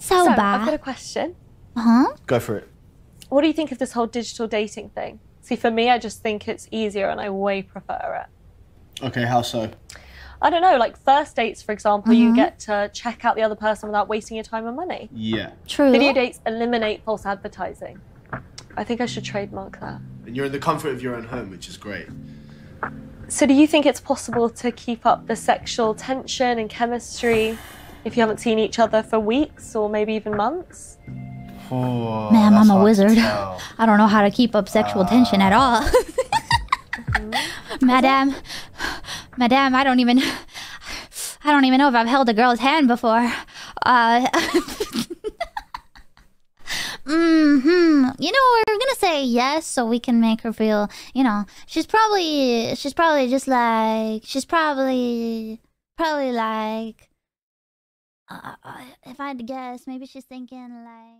So, So, I've got a question. Huh? Go for it. What do you think of this whole digital dating thing? See, for me, I just think it's easier and I way prefer it. Okay, how so? I don't know, like first dates, for example, you mm-hmm. get to check out the other person without wasting your time and money. Yeah. True. Video dates eliminate false advertising. I think I should trademark that. And you're in the comfort of your own home, which is great. So, do you think it's possible to keep up the sexual tension and chemistry if you haven't seen each other for weeks or maybe even months? Oh, Ma'am, I'm a wizard. I don't know how to keep up sexual tension at all. Madame, Madame, I don't even, I don't even know if I've held a girl's hand before. Uh, hmm You know, we're gonna say yes so we can make her feel. You know, she's probably, she's probably just like, she's probably, probably like. Uh, if I had to guess, maybe she's thinking like.